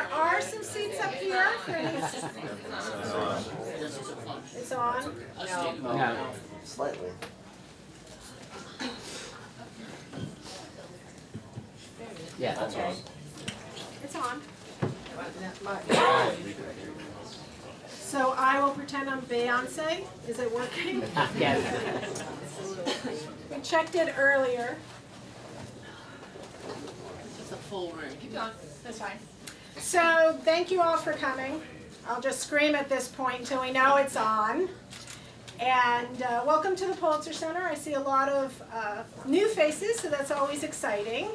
there are some seats up here for any. It's on? No. No. Slightly. Yeah, that's Okay. right. It's on. So I will pretend I'm Beyonce. Is it working? Yes. We checked it earlier. It's a full room. Keep going. That's fine. So thank you all for coming. I'll just scream at this point until we know it's on. And uh, welcome to the Pulitzer Center. I see a lot of uh, new faces, so that's always exciting.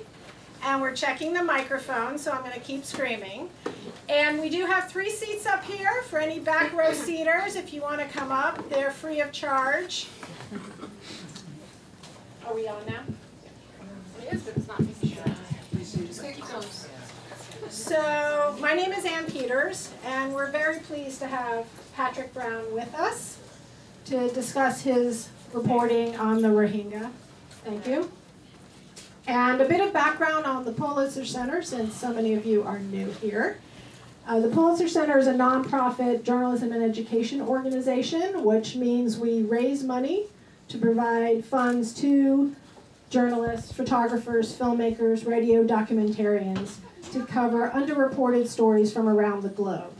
And we're checking the microphone, so I'm going to keep screaming. And we do have three seats up here for any back row seaters. If you want to come up, they're free of charge. Are we on now? It is, but it's not easy. Just keep going. So, my name is Ann Peters, and we're very pleased to have Patrick Brown with us to discuss his reporting on the Rohingya. Thank you. And a bit of background on the Pulitzer Center, since so many of you are new here. Uh, the Pulitzer Center is a nonprofit journalism and education organization, which means we raise money to provide funds to journalists, photographers, filmmakers, radio documentarians to cover underreported stories from around the globe.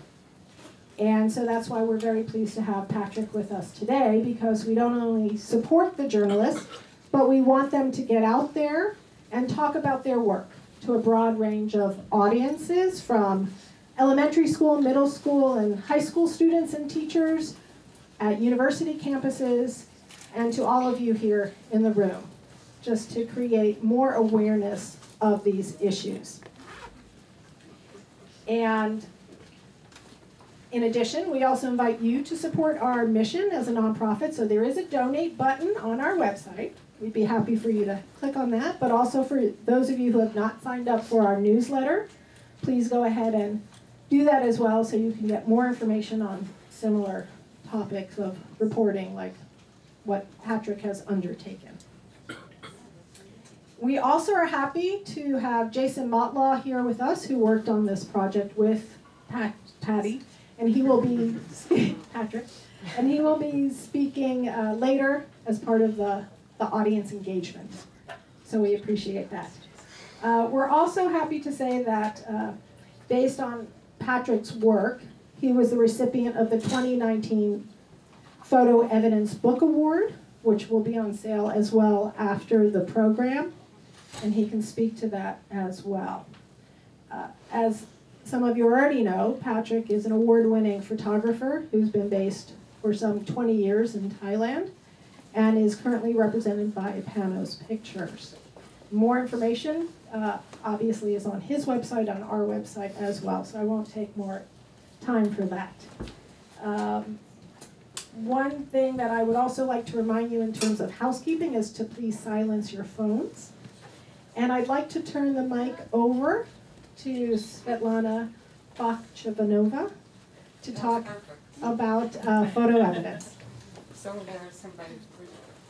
And so that's why we're very pleased to have Patrick with us today because we don't only support the journalists, but we want them to get out there and talk about their work to a broad range of audiences from elementary school, middle school, and high school students and teachers at university campuses and to all of you here in the room, just to create more awareness of these issues. And in addition, we also invite you to support our mission as a nonprofit. So there is a donate button on our website. We'd be happy for you to click on that. But also for those of you who have not signed up for our newsletter, please go ahead and do that as well so you can get more information on similar topics of reporting like what Patrick has undertaken. We also are happy to have Jason Motlagh here with us, who worked on this project with Pat, Patty, and he will be Patrick, and he will be speaking uh, later as part of the, the audience engagement. So we appreciate that. Uh, we're also happy to say that uh, based on Patrick's work, he was the recipient of the 2019 FotoEvidence Book Award, which will be on sale as well after the program and he can speak to that as well. Uh, as some of you already know, Patrick is an award-winning photographer who's been based for some 20 years in Thailand and is currently represented by Panos Pictures. More information uh, obviously is on his website, on our website as well, so I won't take more time for that. Um, one thing that I would also like to remind you in terms of housekeeping is to please silence your phones. And I'd like to turn the mic over to Svetlana Bachevanova to talk about uh, FotoEvidence. So there's somebody who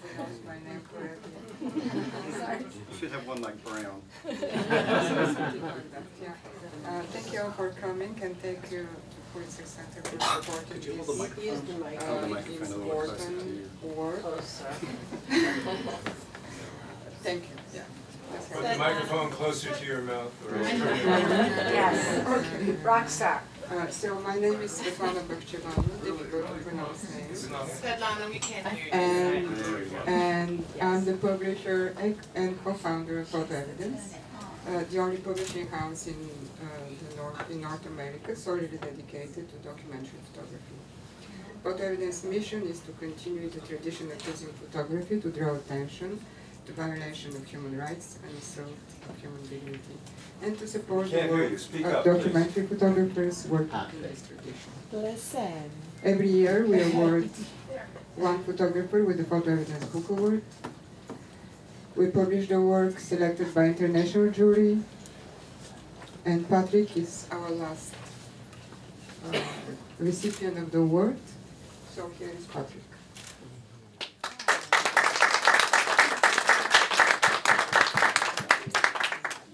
pronounced my name correctly. You should have one like Brown. Yeah. Uh, Thank you all for coming and thank you to Pulitzer Center for supporting Could you hold the this microphone? uh, Hold the microphone a little closer to you. important work. Thank you, yeah. That's Put the microphone closer to your mouth or Yes. Okay. Rock star. Uh, so my name is Svetlana Bakhchevana, difficult to pronounce name. Svetlana, we can't hear you. And, There you and I'm the publisher and- and co-founder of FotoEvidence, uh, the only publishing house in, uh, the North, in North America solely dedicated to documentary photography. FotoEvidence mission is to continue the tradition of using photography to draw attention to violation of human rights and assault of human dignity, and to support the work you. Speak of up, please. documentary photographers working Ah. in this tradition. Listen. Every year, we award one photographer with the FotoEvidence Book Award. We publish the work selected by international jury, and Patrick is our last uh, recipient of the award. So here is Patrick.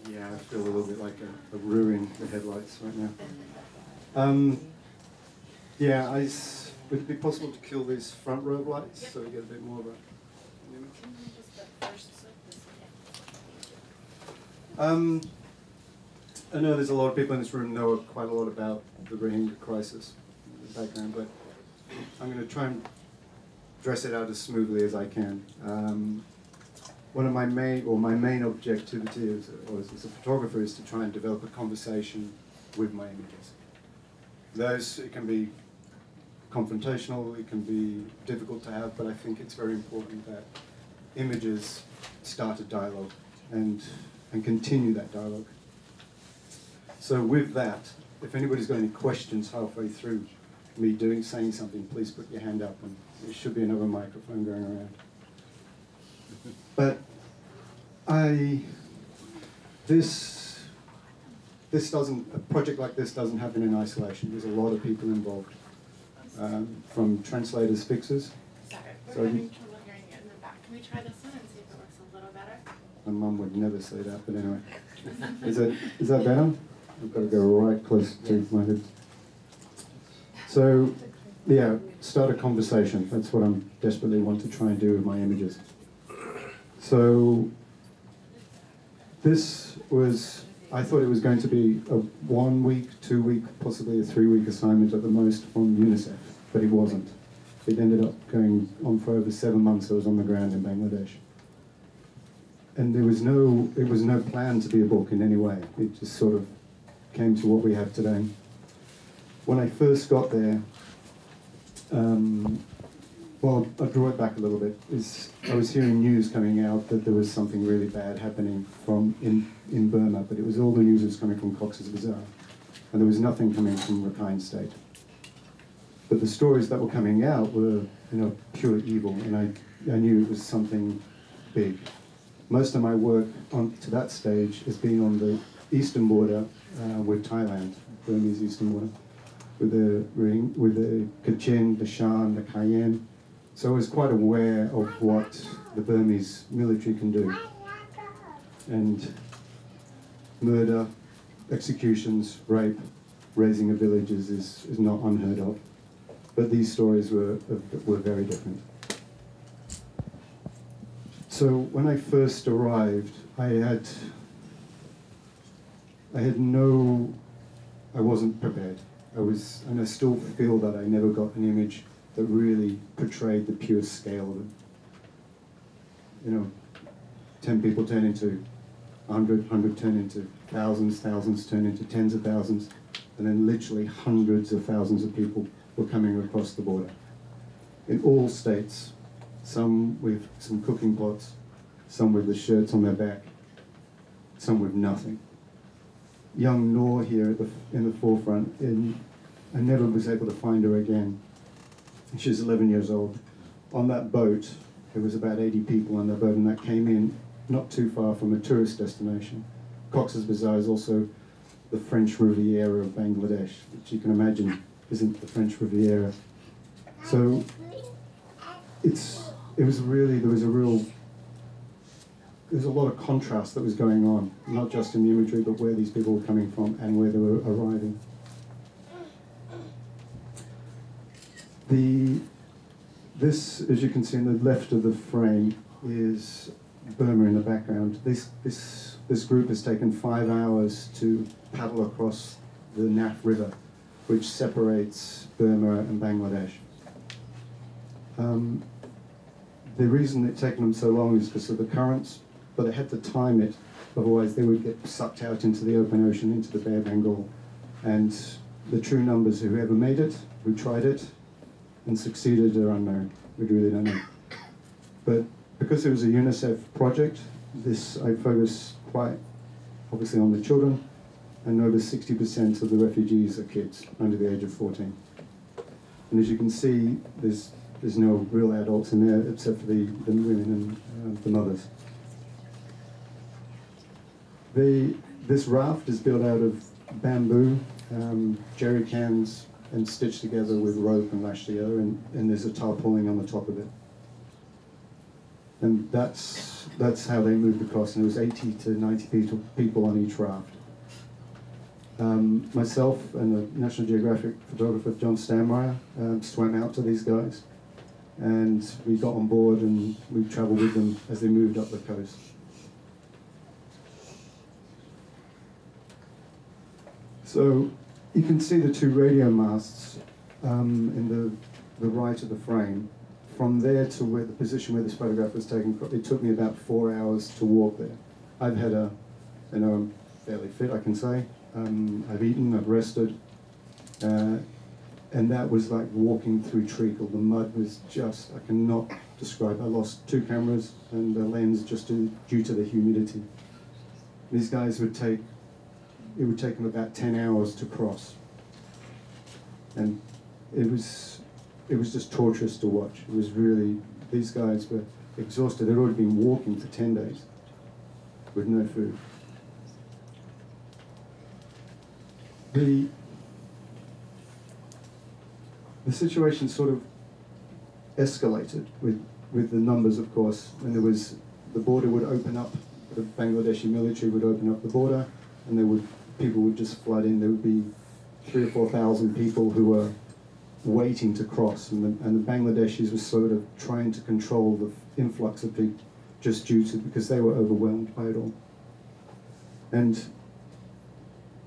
Yeah, I feel a little bit like a, a the headlights right now. Um, yeah, I would it be possible to kill these front row lights so we get a bit more of a? Um, I know there's a lot of people in this room know quite a lot about the Rohingya crisis, in the background, but I'm going to try and dress it out as smoothly as I can. Um, one of my main, or my main objectivity as, as, as a photographer is to try and develop a conversation with my images. Those, it can be confrontational, it can be difficult to have, but I think it's very important that images start a dialogue and, and continue that dialogue. So with that, if anybody's got any questions halfway through me doing, saying something, please put your hand up and there should be another microphone going around. But I, this, this doesn't, a project like this doesn't happen in isolation. There's a lot of people involved, um, from translators, fixers. Sorry, we're So having trouble hearing it in the back. Can we try this one and see if it works a little better? My mum would never say that, but anyway. Is that, is that better? I've got to go right close to my head. So, yeah, start a conversation. That's what I'm desperately want to try and do with my images. So, this was, I thought it was going to be a one week, two week, possibly a three week assignment at the most from UNICEF, but it wasn't. It ended up going on for over seven months. I was on the ground in Bangladesh and there was no it was no plan to be a book in any way. It just sort of came to what we have today. When I first got there, um, well, I'll draw it back a little bit. Is I was hearing news coming out that there was something really bad happening from in, in Burma, but it was all the news was coming from Cox's Bazar, and there was nothing coming from Rakhine State. But the stories that were coming out were, you know, pure evil, and I, I knew it was something big most of my work on to that stage has been on the eastern border uh, with Thailand, Burmese eastern border, with the with the Kachin, the Shan, the Kayin. So I was quite aware of what the Burmese military can do, and murder, executions, rape, razing of villages is, is not unheard of. But these stories were were very different. So when I first arrived, I had I had no I wasn't prepared. I was and I still feel that I never got an image that really portrayed the pure scale of it. You know, ten people turn into 100, 100 turn into thousands, thousands turn into tens of thousands, and then literally hundreds of thousands of people were coming across the border. In all states, some with some cooking pots, some with the shirts on their back, some with nothing. Young Noor here the, in the forefront, and I never was able to find her again. She's 11 years old. On that boat, there was about 80 people on that boat, and that came in not too far from a tourist destination. Cox's Bazar is also the French Riviera of Bangladesh, which you can imagine isn't the French Riviera. So it's it was really there was a real there's a lot of contrast that was going on, not just in the imagery, but where these people were coming from and where they were arriving. The this, as you can see in the left of the frame, is Burma in the background. This this this group has taken five hours to paddle across the Naf River, which separates Burma and Bangladesh. Um, the reason it's taken them so long is because of the currents, but they had to time it, otherwise they would get sucked out into the open ocean, into the Bay of Bengal. And the true numbers who ever made it, who tried it, and succeeded are unknown. We really don't know. But because it was a UNICEF project, this I focus quite obviously on the children, and over 60% of the refugees are kids under the age of 14. And as you can see, there's there's no real adults in there except for the, the women and uh, the mothers. The, this raft is built out of bamboo, um, jerry cans, and stitched together with rope and lashed together, and, and there's a tarpaulin on the top of it. And that's, that's how they moved across, and there was 80 to 90 people, people on each raft. Um, myself and the National Geographic photographer John Stanmeyer um, swam out to these guys, and we got on board and we travelled with them as they moved up the coast. So you can see the two radio masts um, in the, the right of the frame. From there to where the position where this photograph was taken, it took me about four hours to walk there. I've had a, you know, I'm fairly fit, I can say. Um, I've eaten, I've rested, uh, and that was like walking through treacle. The mud was just, I cannot describe. I lost two cameras and a lens just due to the humidity. These guys would take, it would take them about 10 hours to cross. And it was, it was just torturous to watch. It was really, these guys were exhausted. They'd already been walking for 10 days with no food. The, the situation sort of escalated with, with the numbers, of course, and there was, the border would open up, the Bangladeshi military would open up the border, and there would, people would just flood in. There would be three or four thousand people who were waiting to cross, and the, and the Bangladeshis were sort of trying to control the influx of people just due to, because they were overwhelmed by it all. And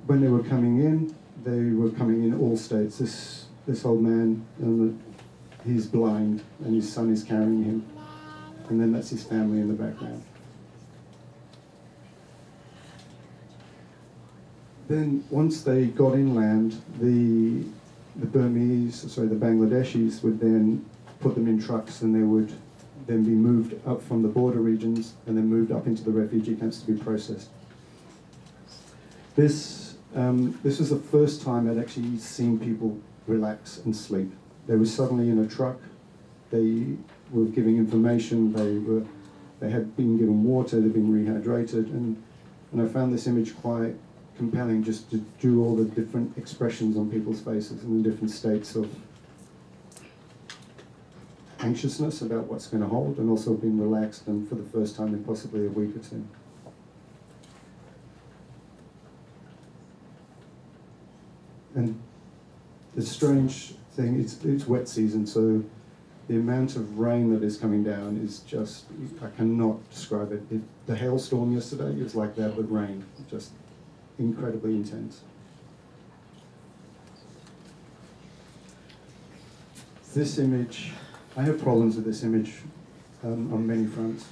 when they were coming in, they were coming in all states. This this old man, and the, he's blind, and his son is carrying him, and then that's his family in the background. Then once they got inland, the the Burmese, sorry, the Bangladeshis would then put them in trucks, and they would then be moved up from the border regions and then moved up into the refugee camps to be processed. This um, this was the first time I'd actually seen people relax and sleep. They were suddenly in a truck. They were giving information. They were they had been given water. They'd been rehydrated, and and I found this image quite compelling just to do all the different expressions on people's faces and the different states of anxiousness about what's going to hold and also being relaxed and for the first time in possibly a week or two. And the strange thing is it's wet season, so the amount of rain that is coming down is just, I cannot describe it. it the hailstorm yesterday is like that with rain, just incredibly intense. This image, I have problems with this image um, on many fronts.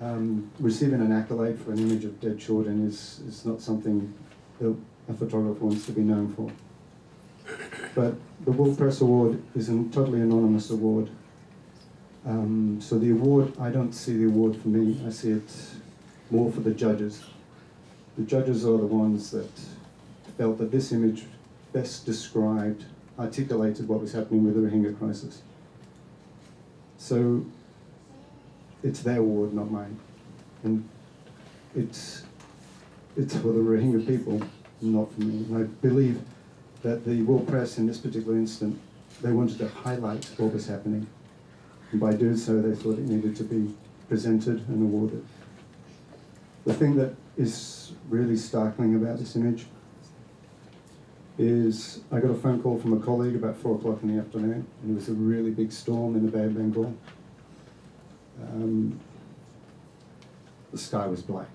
Um, receiving an accolade for an image of dead children is, is not something that a photographer wants to be known for. But the World Press Award is a totally anonymous award. Um, so the award, I don't see the award for me, I see it more for the judges. The judges are the ones that felt that this image best described, articulated what was happening with the Rohingya crisis. So it's their award, not mine. And it's, it's for the Rohingya people, not for me. And I believe that the World Press, in this particular instant, they wanted to highlight what was happening. And by doing so, they thought it needed to be presented and awarded. The thing that is really startling about this image is I got a phone call from a colleague about four o'clock in the afternoon, and it was a really big storm in the Bay of Bengal. Um, the sky was black.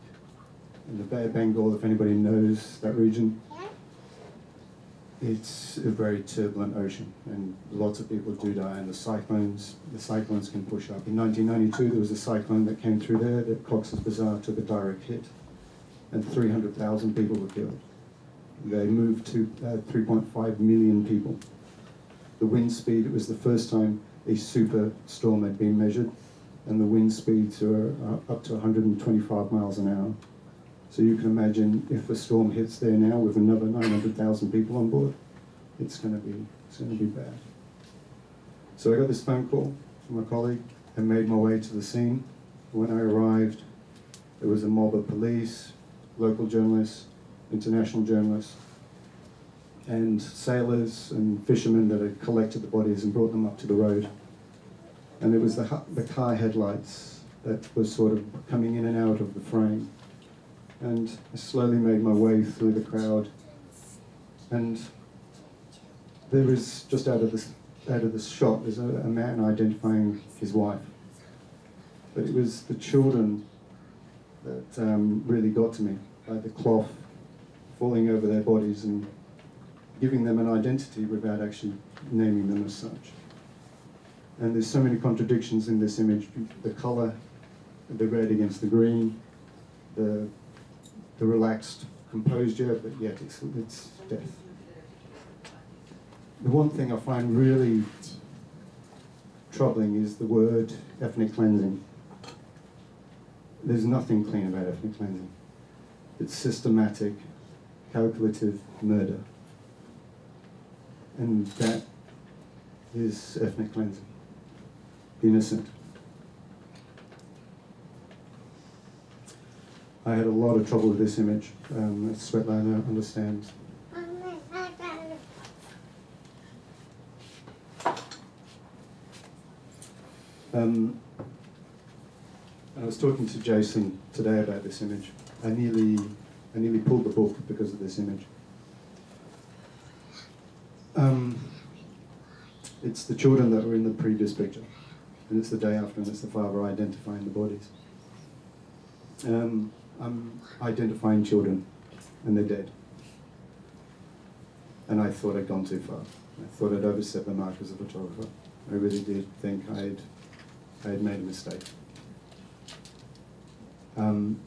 In the Bay of Bengal, if anybody knows that region, it's a very turbulent ocean, and lots of people do die. And the cyclones, the cyclones can push up. In 1992, there was a cyclone that came through there that Cox's Bazar took a direct hit, and 300,000 people were killed. They moved to uh, 3.5 million people. The wind speed, it was the first time a super storm had been measured, and the wind speeds were uh, up to 125 miles an hour. So you can imagine if a storm hits there now with another 900,000 people on board, it's going to be it's going to be bad. So I got this phone call from a colleague and made my way to the scene. When I arrived, there was a mob of police, local journalists, international journalists, and sailors and fishermen that had collected the bodies and brought them up to the road. And it was the, the car headlights that were sort of coming in and out of the frame. And I slowly made my way through the crowd And there is just out of this out of this shot, there's a, a man identifying his wife. But it was the children that um, really got to me, the cloth falling over their bodies and giving them an identity without actually naming them as such. And there's so many contradictions in this image. The color, the red against the green, the, the relaxed composure, but yet it's, it's death. The one thing I find really troubling is the word ethnic cleansing. There's nothing clean about ethnic cleansing. It's systematic, calculative murder. And that is ethnic cleansing. The innocent. I had a lot of trouble with this image. Um, Svetlana understands. Um, I was talking to Jason today about this image. I nearly, I nearly pulled the book because of this image. Um, it's the children that were in the previous picture, and it's the day after, and it's the father identifying the bodies. Um, I'm identifying children, and they're dead. And I thought I'd gone too far. I thought I'd overstepped the mark as a photographer. I really did think I'd, I had made a mistake. Um,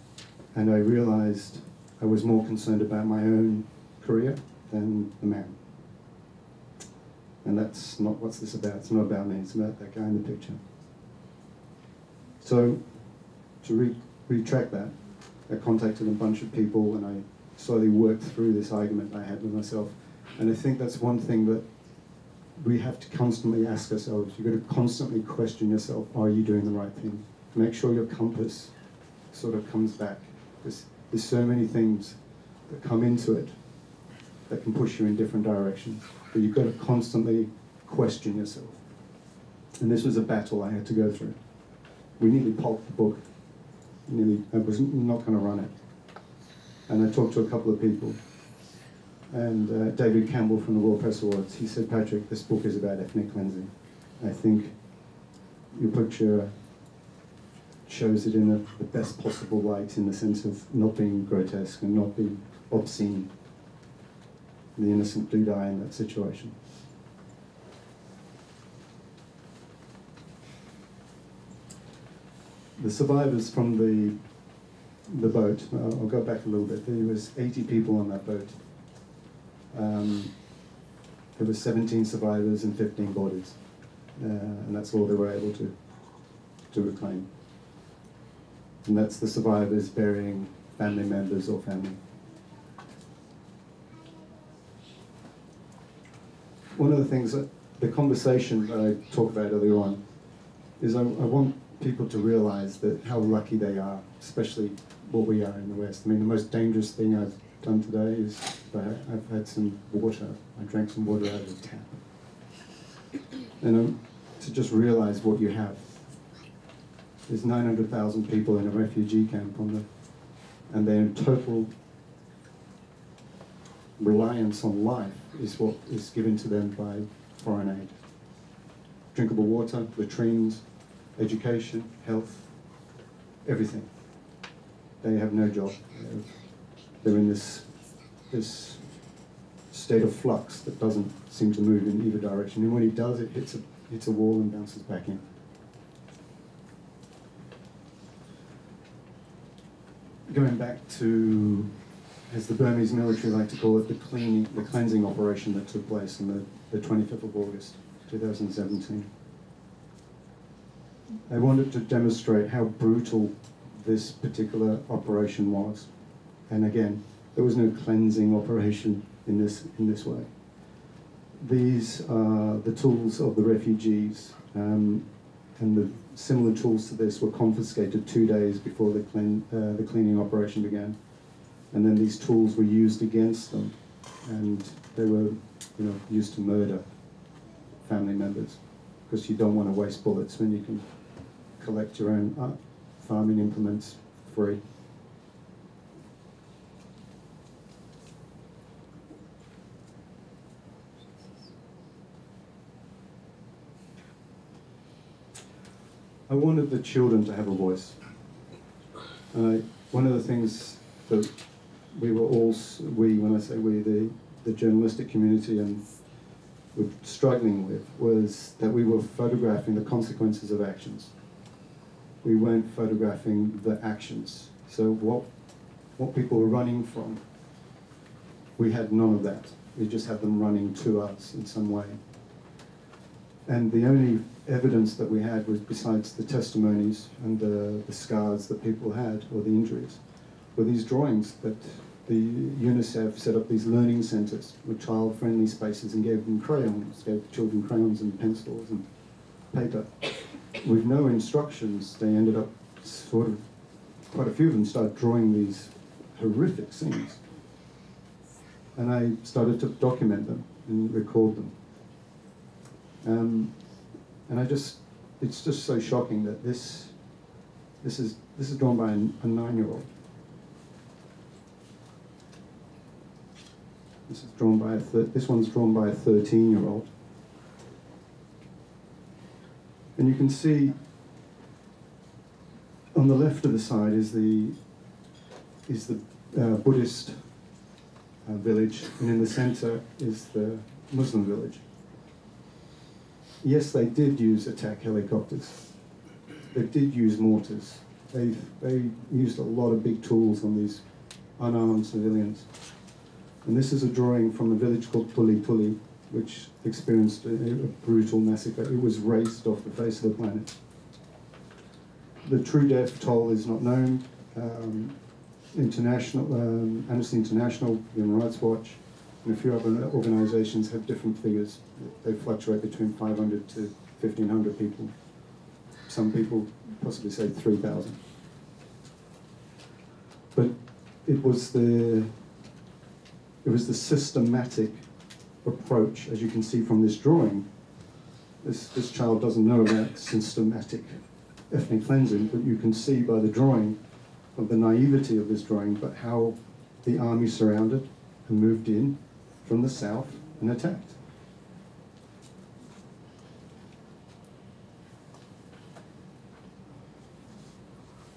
and I realized I was more concerned about my own career than the man. And that's not what's this about. It's not about me, it's about that guy in the picture. So, to re- retract that, I contacted a bunch of people and I slowly worked through this argument I had with myself. And I think that's one thing that we have to constantly ask ourselves. You've got to constantly question yourself are you doing the right thing? Make sure your compass sort of comes back. There's, there's so many things that come into it that can push you in different directions. But you've got to constantly question yourself. And this was a battle I had to go through. We nearly pulped the book. Nearly, I was not going to run it. And I talked to a couple of people. And uh, David Campbell from the World Press Awards, he said, Patrick, this book is about ethnic cleansing. I think your picture shows it in a, the best possible light in the sense of not being grotesque and not being obscene. The innocent do die in that situation. The survivors from the the boat. I'll, go back a little bit. There was 80 people on that boat. Um, there were 17 survivors and 15 bodies, uh, and that's all they were able to to reclaim. And that's the survivors burying family members or family. One of the things that the conversation that I talked about earlier on is I, I want people to realize that how lucky they are, especially what we are in the West. I mean, the most dangerous thing I've done today is I, I've had some water. I drank some water out of a tap. And um, to just realize what you have. There's 900,000 people in a refugee camp on the, and their total reliance on life is what is given to them by foreign aid. Drinkable water, latrines, education, health, everything. They have no job. They're in this, this state of flux that doesn't seem to move in either direction. And when it does, it hits a, hits a wall and bounces back in. Going back to, as the Burmese military like to call it, the cleaning, the cleansing operation that took place on the, the 25th of August, 2017. They wanted to demonstrate how brutal this particular operation was. And again, there was no cleansing operation in this, in this way. These are the tools of the refugees, um, and the similar tools to this were confiscated two days before the, clean, uh, the cleaning operation began. And then these tools were used against them, and they were you know, used to murder family members, because you don't want to waste bullets when you can collect your own uh, farming implements free. I wanted the children to have a voice. I, one of the things that we were all, we, when I say we, the, the journalistic community and were struggling with was that we were photographing the consequences of actions. We weren't photographing the actions. So what, what people were running from, we had none of that. We just had them running to us in some way. And the only evidence that we had was besides the testimonies and the, the scars that people had or the injuries were these drawings that the UNICEF set up these learning centres with child-friendly spaces and gave them crayons, gave the children crayons and pencils and paper. With no instructions, they ended up sort of, quite a few of them started drawing these horrific scenes. And I started to document them and record them. Um, and I just, it's just so shocking that this, this is, this is drawn by a, a nine-year-old. This is drawn by a this one's drawn by a 13-year-old. And you can see on the left of the side is the is the uh, Buddhist uh, village, and in the centre is the Muslim village. Yes, they did use attack helicopters. They did use mortars. They they used a lot of big tools on these unarmed civilians. And this is a drawing from a village called Tula Toli, which experienced a, a brutal massacre. It was razed off the face of the planet. The true death toll is not known. Um, international, um, Amnesty International, Human Rights Watch, and a few other organisations have different figures. They fluctuate between 500 to 1,500 people. Some people possibly say 3,000. But it was the it was the systematic approach, as you can see from this drawing. This, this child doesn't know about systematic ethnic cleansing, but you can see by the drawing of the naivety of this drawing, but how the army surrounded and moved in from the south and attacked.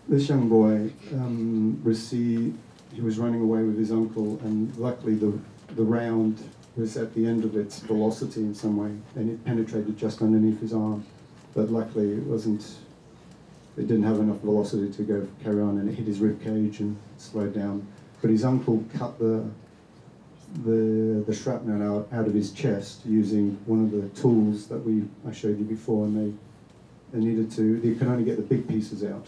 This young boy um, received, he was running away with his uncle, and luckily the, the round was at the end of its velocity in some way, and it penetrated just underneath his arm. But luckily it wasn't, it didn't have enough velocity to go carry on, and it hit his rib cage and slowed down. But his uncle cut the the the shrapnel out, out of his chest using one of the tools that we I showed you before, and they they needed to they could only get the big pieces out.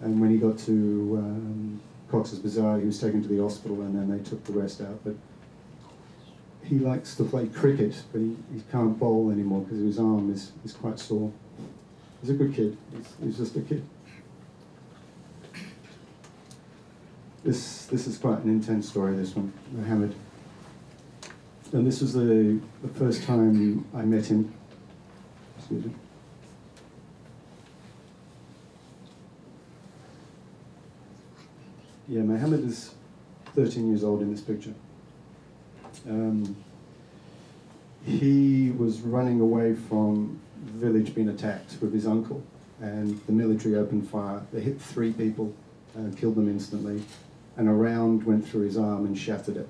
And when he got to um, Cox's Bazar, he was taken to the hospital, and then they took the rest out. But he likes to play cricket, but he, he can't bowl anymore because his arm is, is quite sore. He's a good kid. He's, he's just a kid. This this is quite an intense story. This one, Mohammed. And this was the, the first time I met him. Excuse me. Yeah, Mohammed is 13 years old in this picture. Um, he was running away from the village being attacked with his uncle, and the military opened fire. They hit three people and killed them instantly, and a round went through his arm and shattered it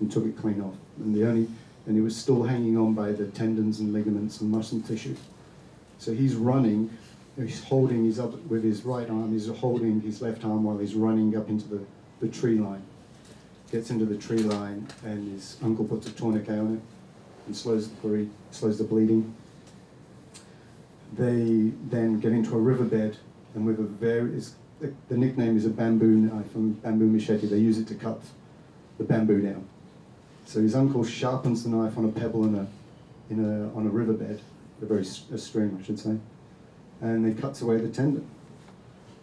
and took it clean off. And the only and he was still hanging on by the tendons and ligaments and muscle tissue. So he's running, he's holding his up with his right arm, he's holding his left arm while he's running up into the, the tree line. Gets into the tree line and his uncle puts a tourniquet on it and slows the, ble- slows the bleeding. They then get into a riverbed and with a very, it's, the, the nickname is a bamboo knife bamboo machete. They use it to cut the bamboo down. So his uncle sharpens the knife on a pebble in a, in a, on a riverbed, a very a stream, I should say, and it cuts away the tendon.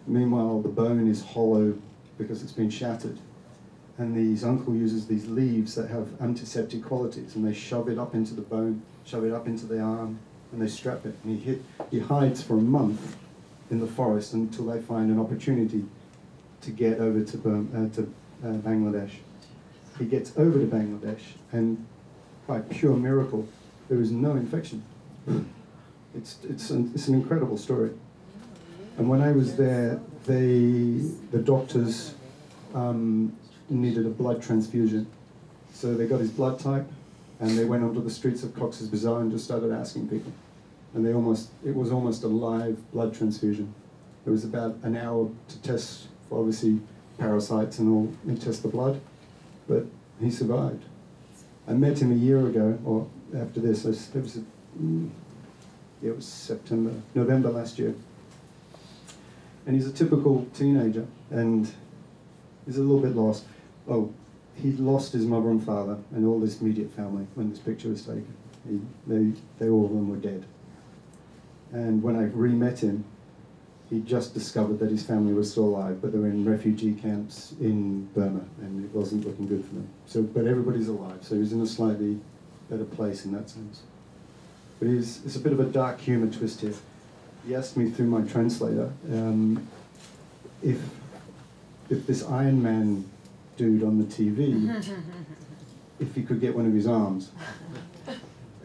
Meanwhile, the bone is hollow because it's been shattered, and his uncle uses these leaves that have antiseptic qualities, and they shove it up into the bone, shove it up into the arm, and they strap it. And he hit, he hides for a month in the forest until they find an opportunity to get over to, uh, to uh, Bangladesh. He gets over to Bangladesh, and by pure miracle, there is no infection. It's, it's, an, it's an incredible story. And when I was there, they, the doctors um, needed a blood transfusion. So they got his blood type and they went onto the streets of Cox's Bazar and just started asking people. And they almost, it was almost a live blood transfusion. It was about an hour to test for obviously parasites and all, and test the blood, but he survived. I met him a year ago, or after this, it was, mm, it was September, November last year. And he's a typical teenager, and he's a little bit lost. Oh, he lost his mother and father and all his immediate family when this picture was taken. He, they, they all of them were dead. And when I re-met him, he just discovered that his family was still alive, but they were in refugee camps in Burma, and it wasn't looking good for them. So, but everybody's alive, so he's in a slightly better place in that sense. But he's, it's a bit of a dark humour twist here. He asked me through my translator um, if if this Iron Man dude on the TV, if he could get one of his arms.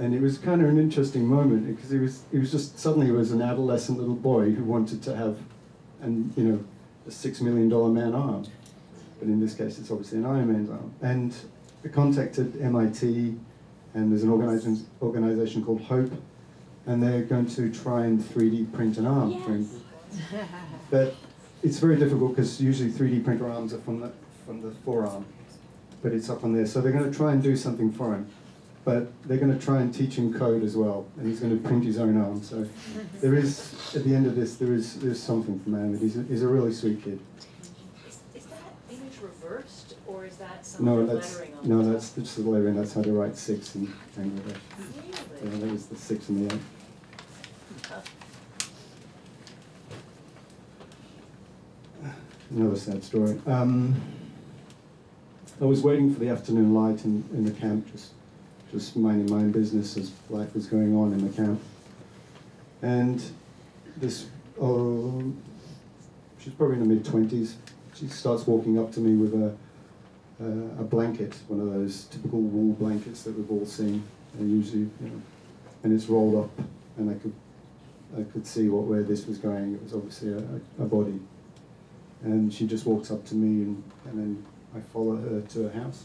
And it was kind of an interesting moment because he was he was just suddenly he was an adolescent little boy who wanted to have, and you know, a six million dollar man arm, but in this case it's obviously an Iron Man's arm. And I contacted MIT, and there's an organization organization called Hope, and they're going to try and 3D print an arm for him. But it's very difficult because usually 3D printer arms are from the from the forearm, but it's up on there. So they're going to try and do something for him, but they're going to try and teach him code as well, and he's going to print his own arm. So there is at the end of this there is there's something for Mohammed. He's a, he's a really sweet kid. Is, is that image reversed, or is that some No, that's lettering on no, the that's just the lettering. That's how to write six in Bangladesh. Really? that was the six and the eight. Another sad story. Um, I was waiting for the afternoon light in, in the camp, just just minding my own business as life was going on in the camp. And this, oh, she's probably in her mid twenties. She starts walking up to me with a uh, a blanket, one of those typical wool blankets that we've all seen, and usually, you know, and it's rolled up, and I could I could see what where this was going. It was obviously a, a, a body, and she just walks up to me, and, and then I follow her to her house,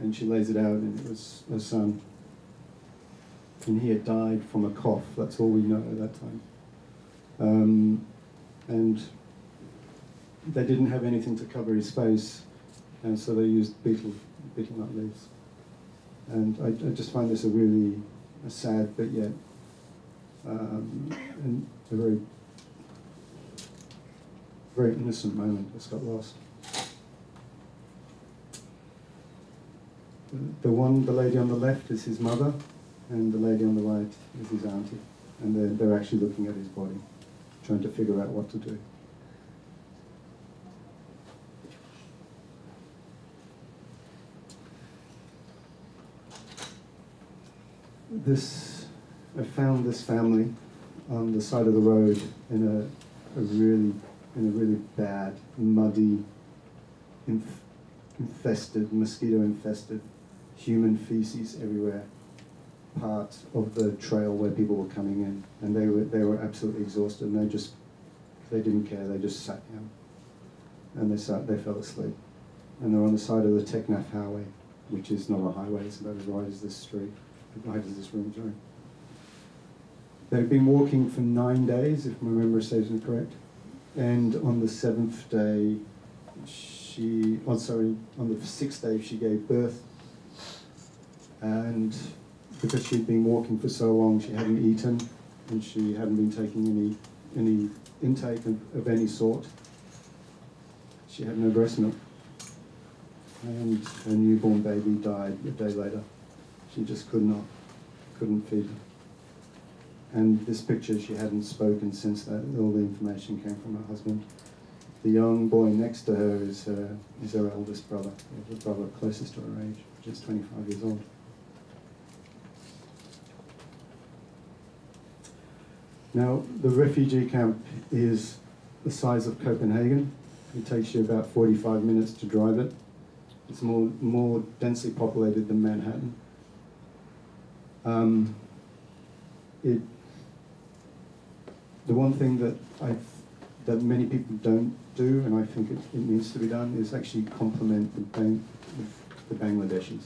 and she lays it out, and it was her son, and he had died from a cough. That's all we know at that time, um, and they didn't have anything to cover his face, and so they used betel betel nut leaves, and I, I just find this a really a sad but yet um, and a very, very innocent moment that's got lost. The one, the lady on the left is his mother, and the lady on the right is his auntie, and they're, they're actually looking at his body, trying to figure out what to do. This, I found this family on the side of the road in a, a really, in a really bad, muddy, inf- infested, mosquito infested, human feces everywhere part of the trail where people were coming in, and they were they were absolutely exhausted, and they just they didn't care. They just sat down, and they sat. They fell asleep, and they're on the side of the Teknaf Highway, which is not a highway. It's about as wide as this street, as wide as this room. Sorry. They've been walking for nine days, if my memory serves me correct, and on the seventh day, she. Oh, sorry. On the sixth day, she gave birth, and because she'd been walking for so long, she hadn't eaten, and she hadn't been taking any any intake of, of any sort. She had no breast milk, and her newborn baby died a day later. She just could not, couldn't feed. And this picture, she hadn't spoken since that. All the information came from her husband. The young boy next to her is her, is her eldest brother, the brother closest to her age, which is 25 years old. Now, the refugee camp is the size of Copenhagen. It takes you about 45 minutes to drive it. It's more, more densely populated than Manhattan. Um, it, the one thing that I that many people don't do, and I think it, it needs to be done, is actually compliment the, Bang, the Bangladeshis.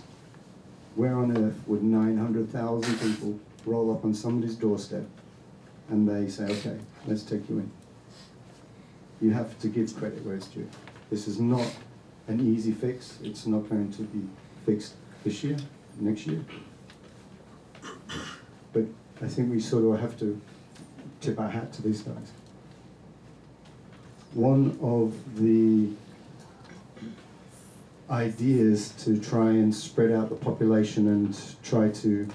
Where on earth would 900,000 people roll up on somebody's doorstep and they say, okay, let's take you in? You have to give credit where it's due. This is not an easy fix. It's not going to be fixed this year, next year. But I think we sort of have to tip our hat to these guys. One of the ideas to try and spread out the population and try to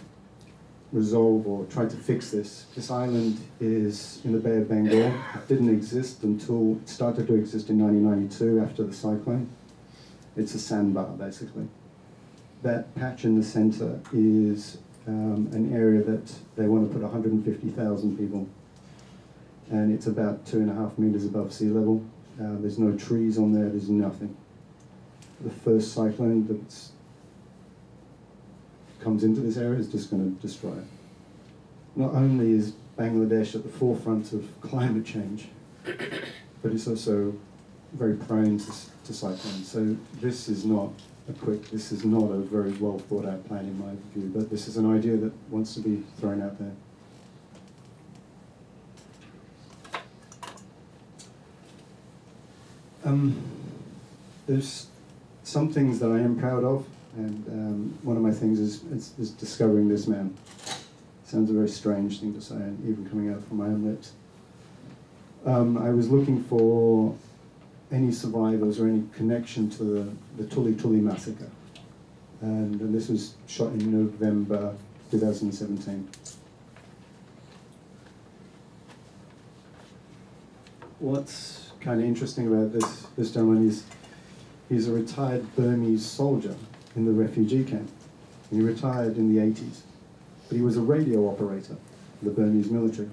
resolve or try to fix this. This island is in the Bay of Bengal. It didn't exist until it started to exist in 1992 after the cyclone. It's a sandbar, basically. That patch in the center is um, an area that they want to put 150,000 people. And it's about two and a half meters above sea level. Uh, there's no trees on there, there's nothing. The first cyclone that comes into this area is just going to destroy it. Not only is Bangladesh at the forefront of climate change, but it's also very prone to, to cyclones. So this is not a quick, this is not a very well thought out plan in my view, but this is an idea that wants to be thrown out there. Um, there's some things that I am proud of, and um, one of my things is, is, is, discovering this man. Sounds a very strange thing to say, and even coming out from my own lips. Um, I was looking for any survivors or any connection to the, the Tula Toli massacre. And, and this was shot in November 2017. What's kind of interesting about this, this gentleman is he's a retired Burmese soldier in the refugee camp. He retired in the 80s. But he was a radio operator for the Burmese military.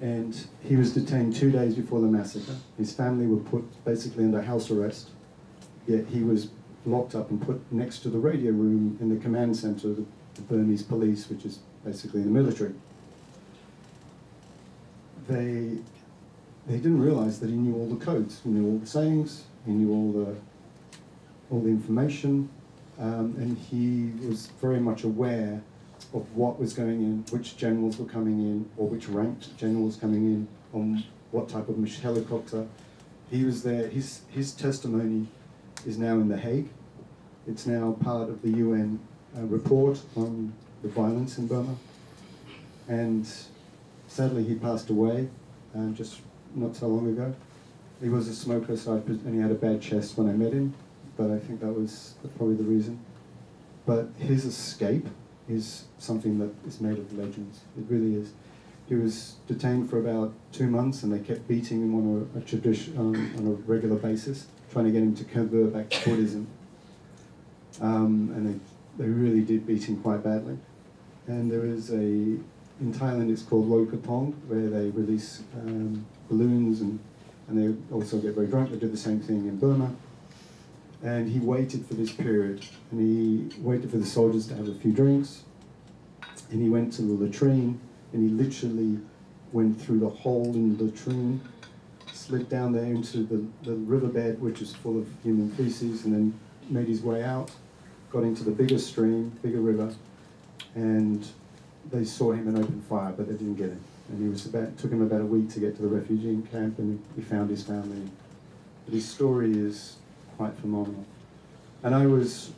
And he was detained two days before the massacre. His family were put basically under house arrest. Yet he was locked up and put next to the radio room in the command center of the, the Burmese police, which is basically the military. They they didn't realize that he knew all the codes, he knew all the sayings, he knew all the all the information, um, and he was very much aware of what was going in, which generals were coming in, or which ranked generals coming in, on what type of helicopter. He was there. His his testimony is now in The Hague. It's now part of the UN uh, report on the violence in Burma. And sadly, he passed away uh, just not so long ago. He was a smoker, so I, and he had a bad chest when I met him, but I think that was probably the reason. But his escape is something that is made of legends. It really is. He was detained for about two months, and they kept beating him on a, a tradition um, on a regular basis, trying to get him to convert back to Buddhism. Um, and they, they really did beat him quite badly. And there is a in Thailand it's called Loy Krathong, where they release um, balloons and, and they also get very drunk. They do the same thing in Burma. And he waited for this period, and he waited for the soldiers to have a few drinks, and he went to the latrine, and he literally went through the hole in the latrine, slid down there into the, the riverbed, which is full of human feces, and then made his way out, got into the bigger stream, bigger river, and they saw him and opened fire, but they didn't get him. And he was about, took him about a week to get to the refugee camp, and he found his family. But his story is quite phenomenal. And I was,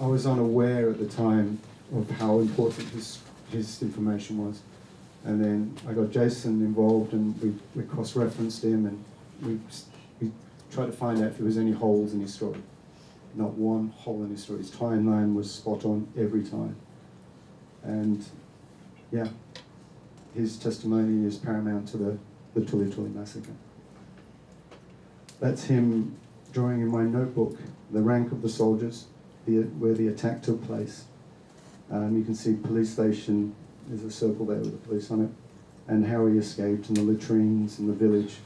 I was unaware at the time of how important his, his information was. And then I got Jason involved, and we, we cross-referenced him, and we, we tried to find out if there was any holes in his story. Not one hole in his story. His timeline was spot on every time. And yeah, his testimony is paramount to the, the Tula Toli massacre. That's him drawing in my notebook the rank of the soldiers, the, where the attack took place. Um, you can see police station, there's a circle there with the police on it, and how he escaped, and the latrines, and the village.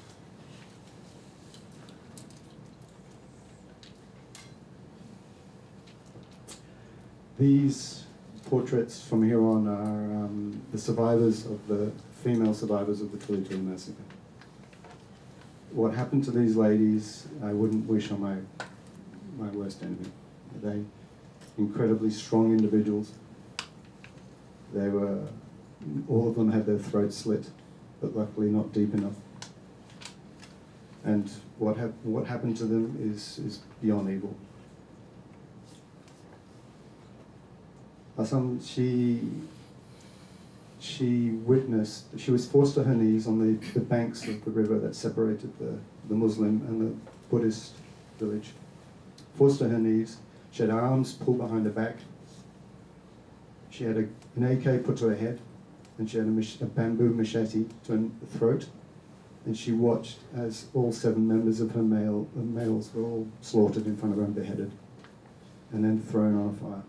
These portraits from here on are um, the survivors of the female survivors of the Tula Toli massacre. What happened to these ladies, I wouldn't wish on my, my worst enemy. They incredibly strong individuals. They were, all of them had their throats slit, but luckily not deep enough. And what, hap- what happened to them is, is beyond evil. Assam, she, she witnessed, she was forced to her knees on the, the banks of the river that separated the, the Muslim and the Buddhist village. Forced to her knees. She had arms pulled behind her back. She had a, an AK put to her head, and she had a, a bamboo machete to her throat. And she watched as all seven members of her male males were all slaughtered in front of her and beheaded, and then thrown on a fire.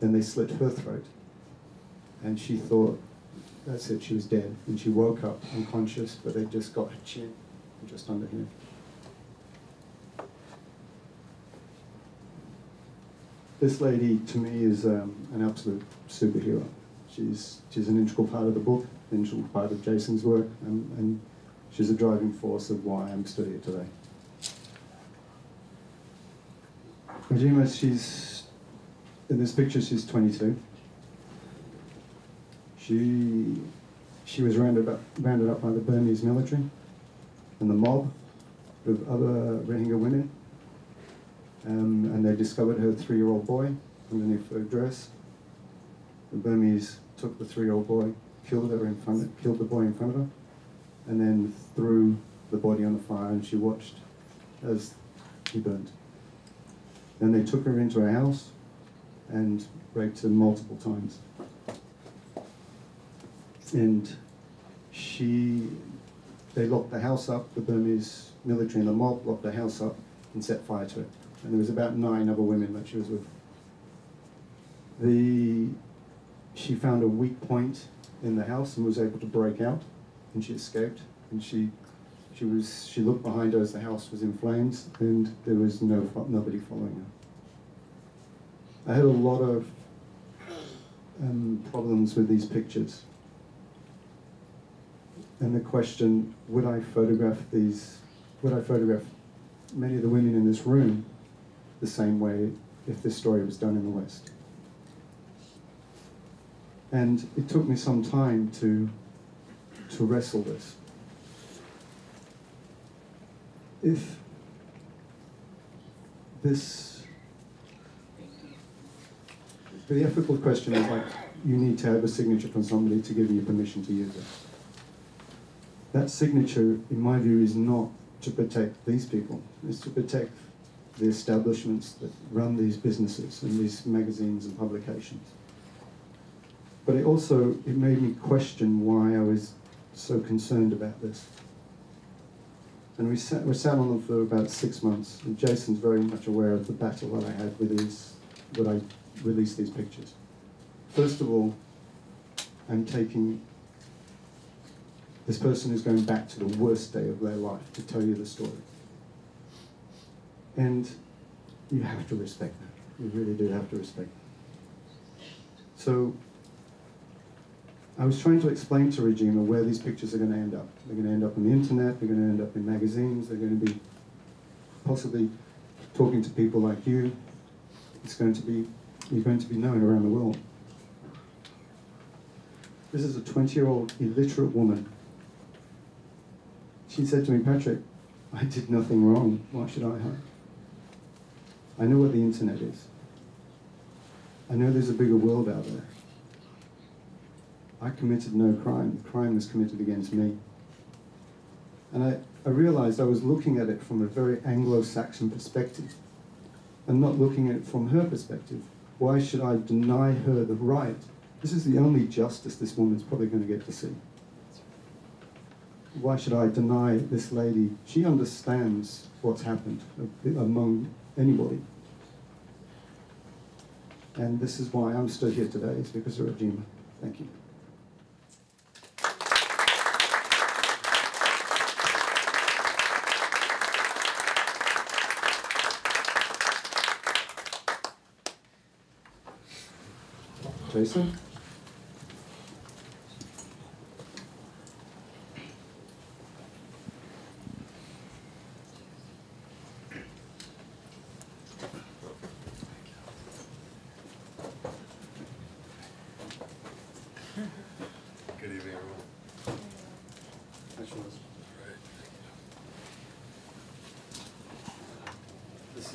Then they slit her throat, and she thought, that's it, she was dead. And she woke up unconscious, but they just got her chin just under here. This lady, to me, is um, an absolute superhero. She's, she's an integral part of the book, an integral part of Jason's work, and, and she's a driving force of why I'm still here today. Majima, she's, in this picture, she's 22. She, she was rounded up, rounded up by the Burmese military and the mob of other Rohingya women. Um, and they discovered her three-year-old boy underneath her dress. The Burmese took the three-year-old boy, killed her in front, of, killed the boy in front of her, and then threw the body on the fire. And she watched as he burnt. Then they took her into a house and raped her multiple times. And she, they locked the house up, the Burmese military and the mob locked the house up and set fire to it. And there was about nine other women that she was with. The, she found a weak point in the house and was able to break out, and she escaped. And she, she was, she looked behind her as the house was in flames, and there was no nobody following her. I had a lot of um, problems with these pictures. And the question, would I photograph these, would I photograph many of the women in this room the same way if this story was done in the West? And it took me some time to, to wrestle this. If this, the ethical question is like, you need to have a signature from somebody to give you permission to use it that signature, in my view, is not to protect these people. It's to protect the establishments that run these businesses and these magazines and publications. But it also it made me question why I was so concerned about this. And we sat, we sat on them for about six months, and Jason's very much aware of the battle that I had with these, when I released these pictures. First of all, I'm taking this person is going back to the worst day of their life to tell you the story. And you have to respect that. You really do have to respect that. So I was trying to explain to Regina where these pictures are going to end up. They're going to end up on the internet, they're going to end up in magazines, they're going to be possibly talking to people like you. It's going to be, you're going to be known around the world. This is a 20 year old illiterate woman she said to me, Patrick, I did nothing wrong. Why should I hide? I know what the internet is. I know there's a bigger world out there. I committed no crime. The crime was committed against me. And I, I realized I was looking at it from a very Anglo Saxon perspective and not looking at it from her perspective. Why should I deny her the right? This is the only justice this woman's probably going to get to see why should I deny this lady? She understands what's happened among anybody. And this is why I'm still here today, is because of Regina. Thank you. Jason?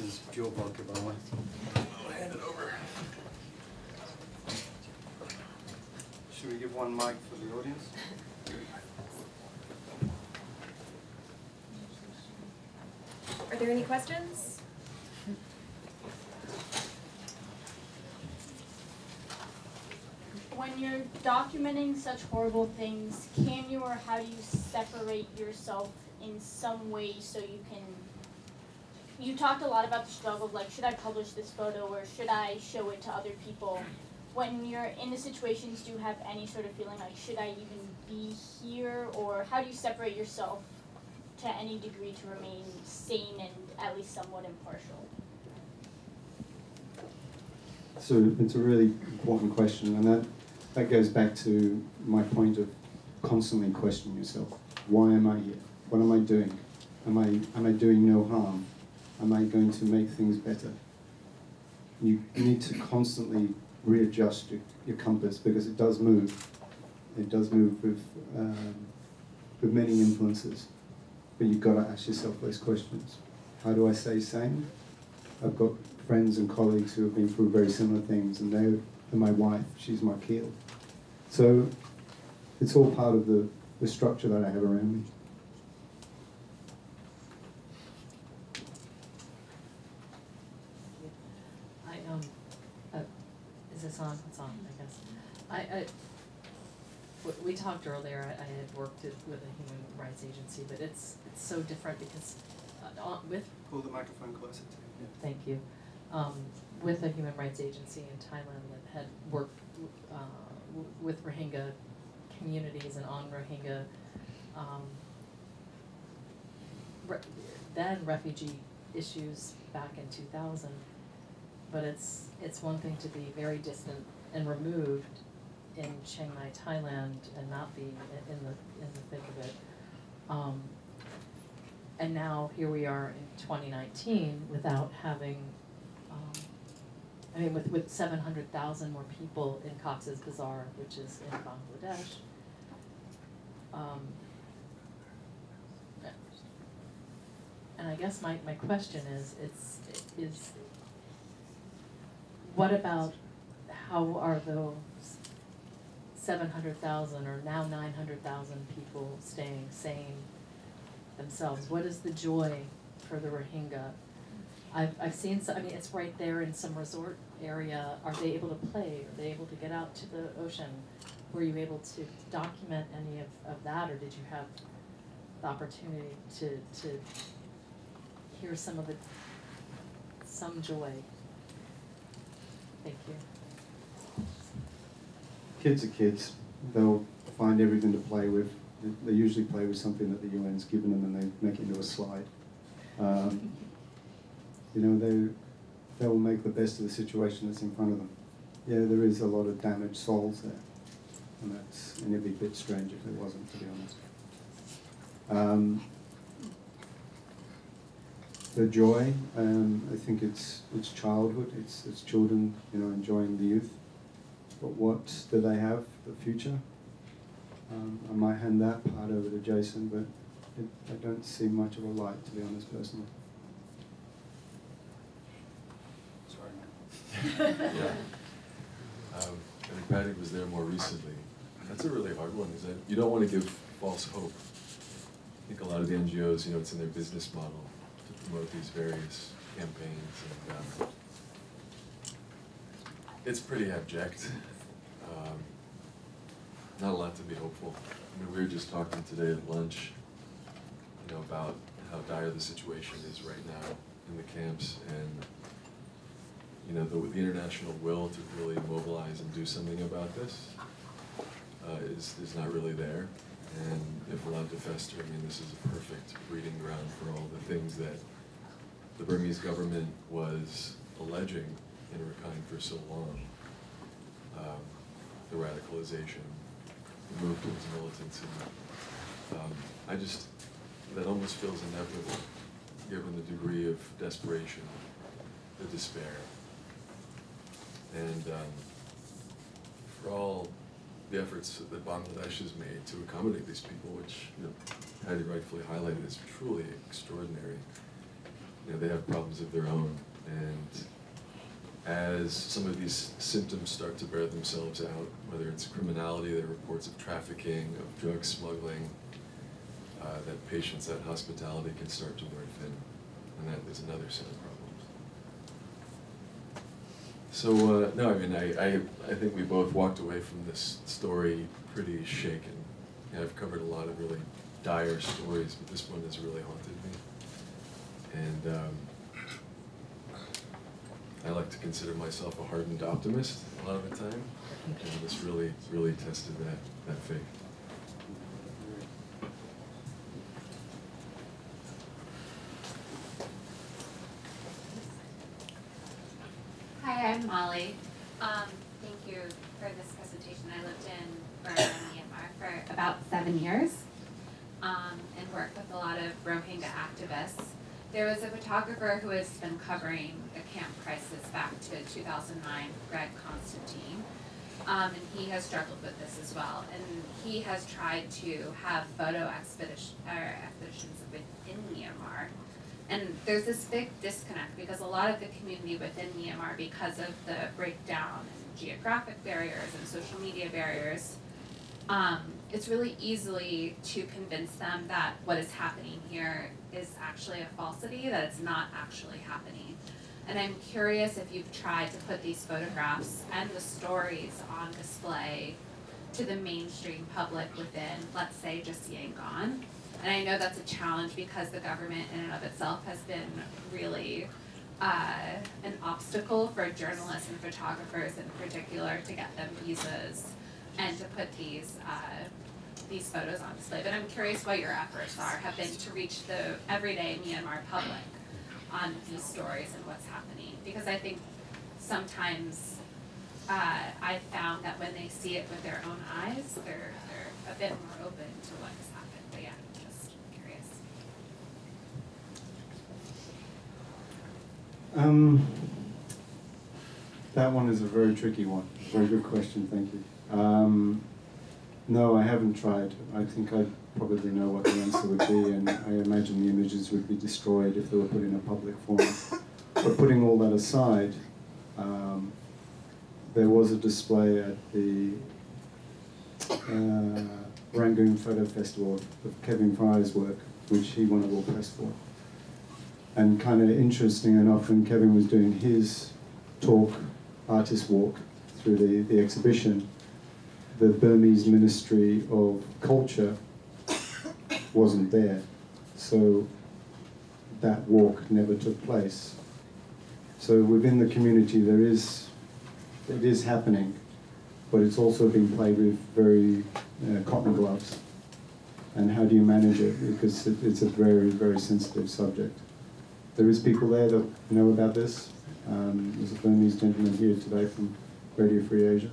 is Joe Boncavalli. I'll hand it over. Should we give one mic for the audience? Are there any questions? When you're documenting such horrible things, can you or how do you separate yourself in some way so you can? You talked a lot about the struggle of like, should I publish this photo or should I show it to other people? When you're in the situations, do you have any sort of feeling like, should I even be here or how do you separate yourself to any degree to remain sane and at least somewhat impartial? So it's a really important question, and that, that goes back to my point of constantly questioning yourself. Why am I here? What am I doing? Am I, am I doing no harm? Am I going to make things better? You need to constantly readjust your, your compass because it does move. It does move with, um, with many influences. But you've got to ask yourself those questions. How do I stay sane? I've got friends and colleagues who have been through very similar things, and they and my wife, she's my keel. So it's all part of the, the structure that I have around me. I, um, uh, is this on? It's on, I guess. I, I, we talked earlier, I, I had worked it with a human rights agency, but it's, it's so different because, uh, with, Pull the microphone closer to you. thank you, um, with a human rights agency in Thailand that had worked, uh, with Rohingya communities and on Rohingya, um, re- then refugee issues back in two thousand. But it's, it's one thing to be very distant and removed in Chiang Mai, Thailand, and not be in the, in the thick of it. Um, and now here we are in twenty nineteen without having, um, I mean, with, with seven hundred thousand more people in Cox's Bazar, which is in Bangladesh. Um, and I guess my, my question is, it's, is, what about, how are those seven hundred thousand or now nine hundred thousand people staying sane themselves? What is the joy for the Rohingya? I've, I've seen, some- I mean, it's right there in some resort area, are they able to play, are they able to get out to the ocean? Were you able to document any of, of that, or did you have the opportunity to, to hear some of the, some joy? Thank you. Kids are kids. They'll find everything to play with. They usually play with something that the UN's given them and they make it into a slide. Um, you know, they, they'll make the best of the situation that's in front of them. Yeah, there is a lot of damaged souls there. And that's, and it'd be a bit strange if it wasn't, to be honest. Um, the joy, um, I think it's, it's childhood, it's, it's children, you know, enjoying the youth. But what do they have, for the future? Um, I might hand that part over to Jason, but it, I don't see much of a light, to be honest, personally. Sorry. Yeah. Um, I think Patty was there more recently. That's a really hard one, is that you don't want to give false hope. I think a lot of the NGOs, you know, it's in their business model to promote these various campaigns and, um, it's pretty abject. Um, not a lot to be hopeful. I mean, we were just talking today at lunch, you know, about how dire the situation is right now in the camps and you know, the, the international will to really mobilize and do something about this uh, is, is not really there. And if allowed to fester, I mean, this is a perfect breeding ground for all the things that the Burmese government was alleging in Rakhine for so long. Um, the radicalization, the move towards militancy. Um, I just, that almost feels inevitable, given the degree of desperation, the despair. And um, for all the efforts that Bangladesh has made to accommodate these people, which you know, Patty rightfully highlighted is truly extraordinary. you know, they have problems of their own. And as some of these symptoms start to bear themselves out, whether it's criminality, there are reports of trafficking, of drug smuggling, uh, that patience at hospitality can start to wear thin, and that is another set of problems. So, uh, no, I mean, I, I, I think we both walked away from this story pretty shaken. Yeah, I've covered a lot of really dire stories, but this one has really haunted me. And um, I like to consider myself a hardened optimist a lot of the time, and this really, really tested that, that faith. Hi, I'm Molly. Um, thank you for this presentation. I lived in Burma, Myanmar for about seven years um, and worked with a lot of Rohingya activists. There was a photographer who has been covering the camp crisis back to 2009, Greg Constantine. Um, and he has struggled with this as well. And he has tried to have photo expedition, or expeditions within Myanmar and there's this big disconnect because a lot of the community within Myanmar, because of the breakdown in geographic barriers and social media barriers, um, it's really easily to convince them that what is happening here is actually a falsity, that it's not actually happening. And I'm curious if you've tried to put these photographs and the stories on display to the mainstream public within, let's say, just Yangon and I know that's a challenge because the government in and of itself has been really uh, an obstacle for journalists and photographers in particular to get them visas and to put these uh, these photos on display. But I'm curious what your efforts are have been to reach the everyday Myanmar public on these stories and what's happening. Because I think sometimes uh, I found that when they see it with their own eyes, they're they're a bit more open to what is happening. But yeah. Just curious um, that one is a very tricky one. Very good question, thank you. Um, no, I haven't tried. I think I probably know what the answer would be, and I imagine the images would be destroyed if they were put in a public forum. But putting all that aside, um, there was a display at the uh, Rangoon Photo Festival of Kevin Frayer's work, which he won a World Press for. And kind of interesting enough, when Kevin was doing his talk, artist walk through the, the exhibition, the Burmese Ministry of Culture wasn't there. So that walk never took place. So within the community there is, it is happening, but it's also being played with very uh, cotton gloves. And how do you manage it? Because it, it's a very, very sensitive subject there is people there that know about this. Um, there's a Burmese gentleman here today from Radio Free Asia.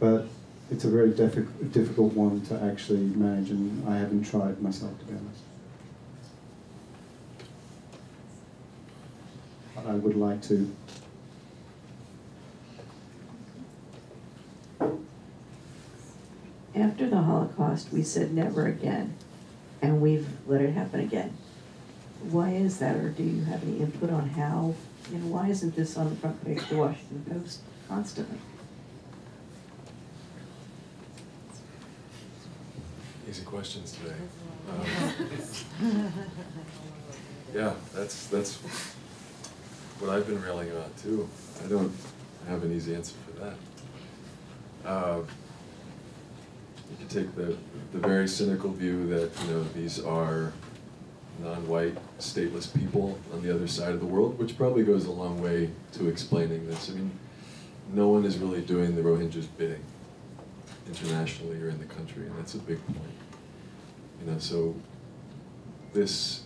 But it's a very difficult one to actually manage, and I haven't tried myself, to be honest. But I would like to. After the Holocaust, we said never again, and we've let it happen again why is that, or do you have any input on how, know, why isn't this on the front page of the Washington Post constantly? Easy questions today. Um, yeah, that's that's what I've been railing about too. I don't have an easy answer for that. Uh, you can take the the very cynical view that you know these are non-white, stateless people on the other side of the world, which probably goes a long way to explaining this. I mean, no one is really doing the Rohingyas' bidding internationally or in the country, and that's a big point. You know, so this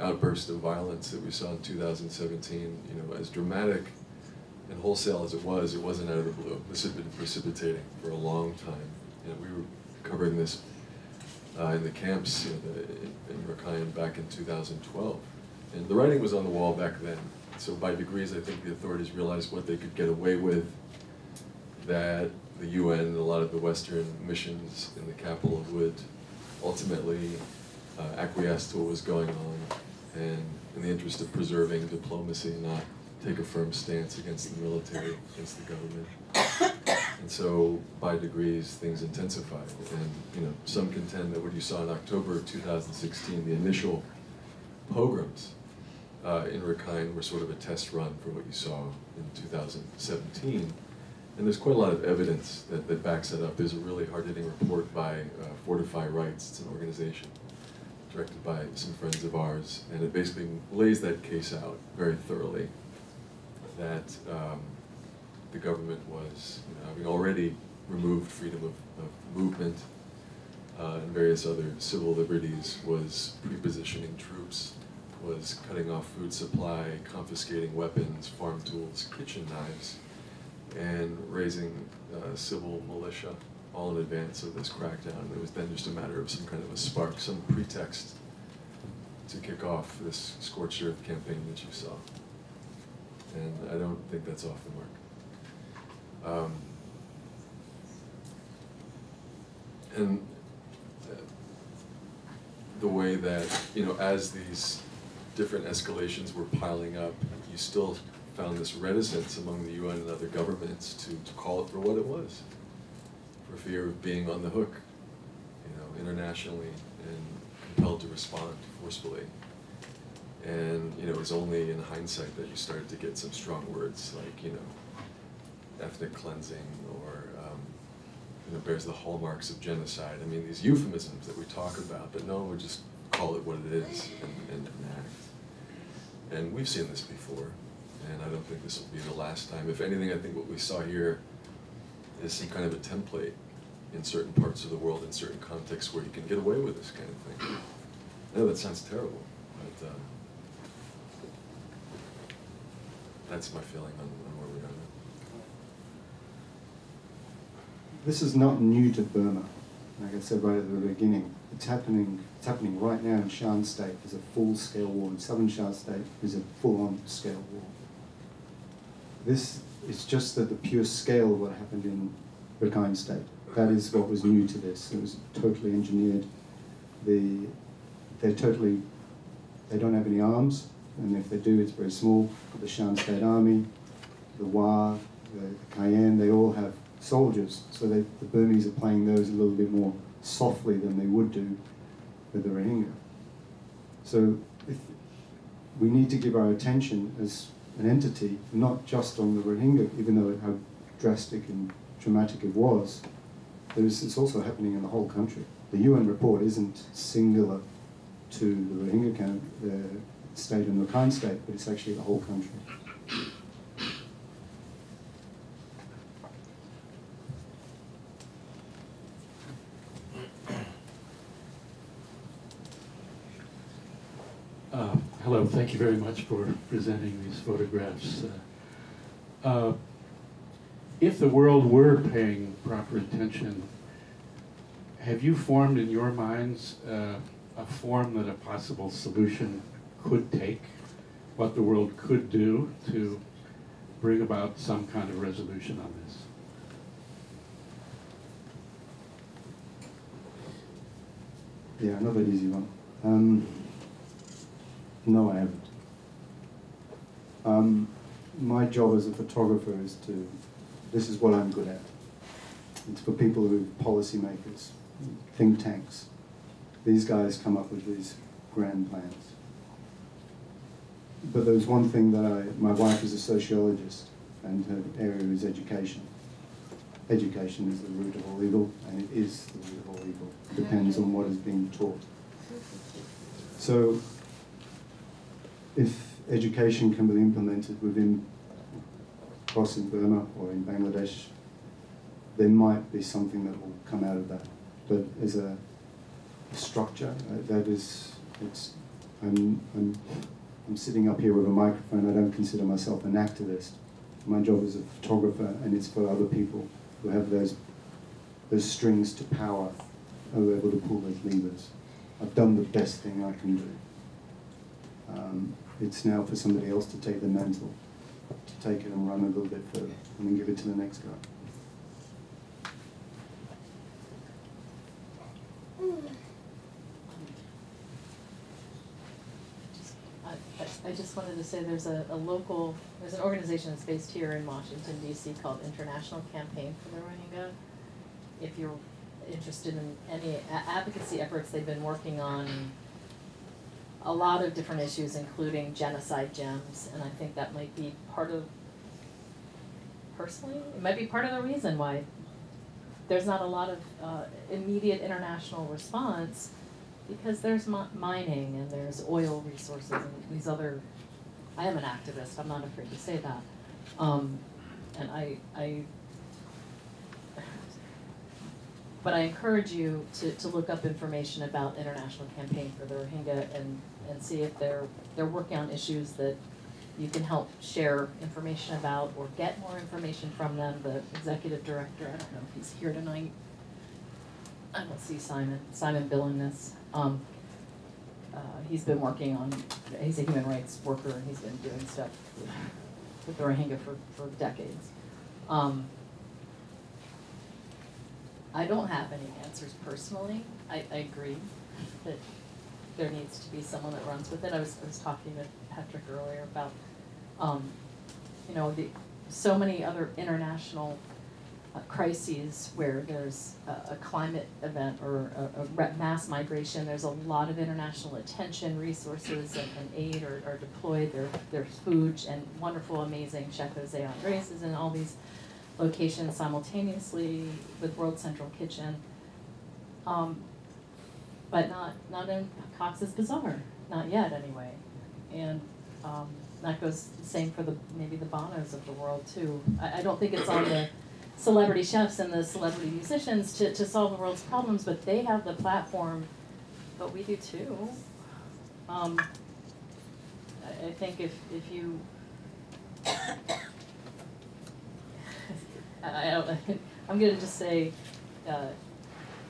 outburst of violence that we saw in 2017, you know, as dramatic and wholesale as it was, it wasn't out of the blue. This had been precipitating for a long time. You know, we were covering this uh, in the camps you know, the, in Rakhine back in 2012. And the writing was on the wall back then. So by degrees, I think the authorities realized what they could get away with, that the UN and a lot of the Western missions in the capital would ultimately uh, acquiesce to what was going on. And in the interest of preserving diplomacy, not take a firm stance against the military, against the government. And so, by degrees, things intensified. And you know, some contend that what you saw in October of 2016, the initial pogroms uh, in Rakhine were sort of a test run for what you saw in 2017. And there's quite a lot of evidence that, that backs that up. There's a really hard-hitting report by uh, Fortify Rights. It's an organization directed by some friends of ours, and it basically lays that case out very thoroughly. That um, the government was, you know, having already removed freedom of, of movement uh, and various other civil liberties, was prepositioning troops, was cutting off food supply, confiscating weapons, farm tools, kitchen knives, and raising uh, civil militia all in advance of this crackdown. It was then just a matter of some kind of a spark, some pretext to kick off this scorched earth campaign that you saw. And I don't think that's off the mark. Um, and uh, the way that, you know, as these different escalations were piling up, you still found this reticence among the UN and other governments to, to call it for what it was, for fear of being on the hook, you know, internationally and compelled to respond forcefully. And you know, it was only in hindsight that you started to get some strong words like, you know, ethnic cleansing or um, you know, bears the hallmarks of genocide. I mean, these euphemisms that we talk about, but no one would just call it what it is and, and enact. And we've seen this before and I don't think this will be the last time. If anything, I think what we saw here is some kind of a template in certain parts of the world, in certain contexts, where you can get away with this kind of thing. I know that sounds terrible, but uh, that's my feeling on, on where we are now. This is not new to Burma. Like I said right at the beginning, it's happening. It's happening right now in Shan State. There's a full-scale war. In southern Shan State, there's a full-on scale war. This is just the, the pure scale of what happened in Rakhine State. That is what was new to this. It was totally engineered. The, they're totally, they don't have any arms, and if they do, it's very small. The Shan State Army, the Wa, the, the Kayin, they all have soldiers. So they, the Burmese are playing those a little bit more softly than they would do with the Rohingya. So if, we need to give our attention as an entity, not just on the Rohingya, even though how drastic and dramatic it was, it's also happening in the whole country. The UN report isn't singular to the Rohingya camp, the state and the Rakhine state, but it's actually the whole country. Uh, hello, thank you very much for presenting these photographs. Uh, uh, if the world were paying proper attention, have you formed in your minds uh, a form that a possible solution could take? What the world could do to bring about some kind of resolution on this? Yeah, another easy one. Um, no, I haven't. Um, my job as a photographer is to, this is what I'm good at. It's for people who are policymakers, think tanks. These guys come up with these grand plans. But there's one thing that I, my wife is a sociologist and her area is education. Education is the root of all evil and it is the root of all evil. It depends on what is being taught. So if education can be implemented within across in Burma or in Bangladesh, there might be something that will come out of that. But as a, a structure, uh, that is, it's, I'm, I'm, I'm sitting up here with a microphone. I don't consider myself an activist. My job is a photographer, and it's for other people who have those, those strings to power, who are able to pull those levers. I've done the best thing I can do. Um, it's now for somebody else to take the mantle, to take it and run a little bit further, and then give it to the next guy. I just wanted to say there's a, a local, there's an organization that's based here in Washington DC called International Campaign for the Rohingya. If you're interested in any advocacy efforts, they've been working on a lot of different issues, including genocide gems, and I think that might be part of, personally, it might be part of the reason why there's not a lot of uh, immediate international response because there's mi- mining and there's oil resources and these other. I am an activist. I'm not afraid to say that, um, and I, I. But I encourage you to, to look up information about International Campaign for the Rohingya and, and see if they're they're working on issues that you can help share information about or get more information from them. The executive director, I don't know if he's here tonight. I don't see Simon, Simon Billenness. Um, uh, he's been working on, he's a human rights worker and he's been doing stuff with, with the Rohingya for, for decades. Um, I don't have any answers personally. I, I agree that there needs to be someone that runs with it. I was, I was talking to Patrick earlier about, um, you know, the, so many other international uh, crises where there's a, a climate event or a, a mass migration, there's a lot of international attention, resources, and, and aid are, are deployed. There, there's food and wonderful, amazing Chef Jose Andres is in all these locations simultaneously with World Central Kitchen. Um, but not not in Cox's Bazar, not yet anyway. And um, that goes the same for the maybe the Bonos of the world too. I, I don't think it's on the celebrity chefs and the celebrity musicians to, to solve the world's problems, but they have the platform, but we do too. Um, I, I think if if you I, I I'm gonna just say, uh,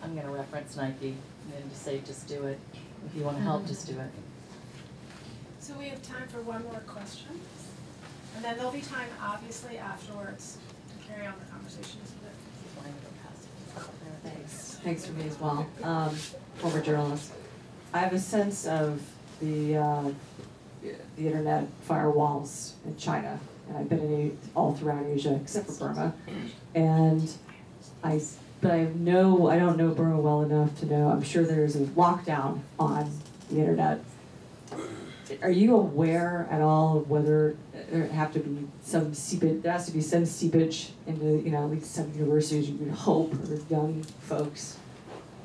I'm gonna reference Nike and just say, just do it. If you wanna help, just do it. So we have time for one more question, and then there'll be time, obviously, afterwards to carry on the conversations with Thanks, thanks for me as well. Um, former journalist. I have a sense of the, uh, the internet firewalls in China, and I've been in all throughout Asia except for Burma. And I, s- but I know, I don't know Burma well enough to know, I'm sure there's a lockdown on the internet. Are you aware at all of whether there have to be some seepage, there has to be some seepage into, you know, at least some universities, you would hope, or young folks,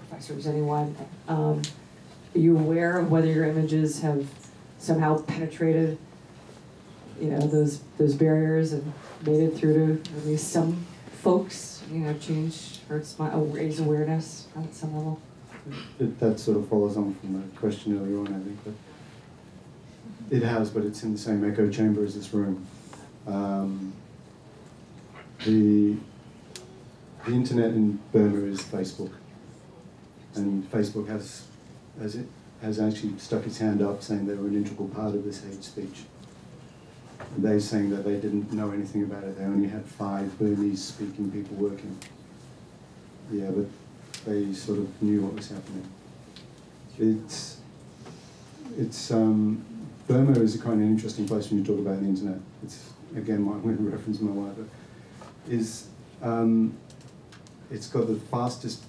professors, anyone? Um, are you aware of whether your images have somehow penetrated, you know, those, those barriers and made it through to at least some folks, you know, change it's my, raise awareness at some level? It, that sort of follows on from the question earlier on, I think, but it has, but it's in the same echo chamber as this room. Um, the, the internet in Burma is Facebook, and Facebook has, has it, has actually stuck its hand up saying they were an integral part of this hate speech. And they saying that they didn't know anything about it. They only had five Burmese-speaking people working. Yeah, but they sort of knew what was happening. It's, it's um, Burma is a kind of interesting place when you talk about the internet. It's again, my, I'm going to reference my wife. but Is um, it's got the fastest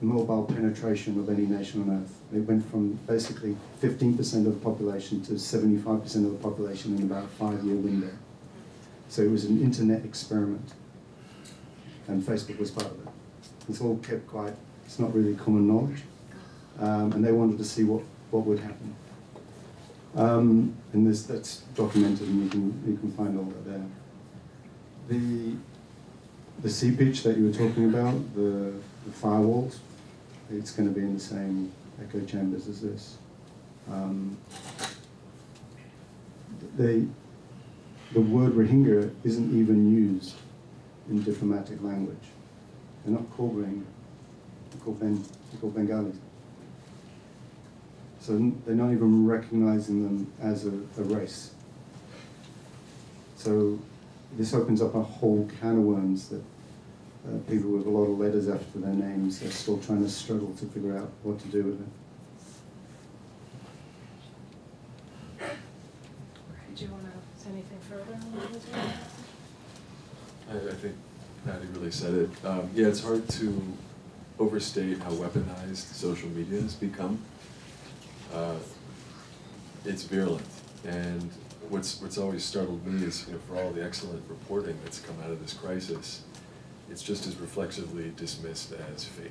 mobile penetration of any nation on earth. It went from basically 15% of the population to 75% of the population in about a five-year window. So it was an internet experiment, and Facebook was part of it. It's all kept quite, It's not really common knowledge, um, and they wanted to see what, what would happen. Um, and this, that's documented, and you can you can find all that there. The the seepage that you were talking about, the, the firewalls, it's going to be in the same echo chambers as this. Um, they, the word Rohingya isn't even used in diplomatic language. They're not called Rohingya. They're called, ben, they're called Bengalis. So they're not even recognizing them as a, a race. So this opens up a whole can of worms that uh, people with a lot of letters after their names are still trying to struggle to figure out what to do with it. Do you wanna say anything further on the? I, I think Patty really said it. Um, yeah, it's hard to overstate how weaponized social media has become. Uh, it's virulent, and what's what's always startled me is you know for all the excellent reporting that's come out of this crisis, it's just as reflexively dismissed as fake.